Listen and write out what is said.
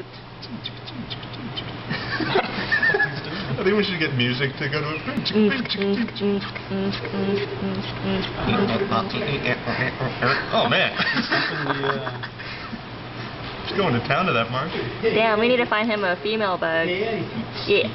it. I think we should get music to go to it. Oh man, he's going to town to that, Mark. Damn, we need to find him a female bug. Yeah.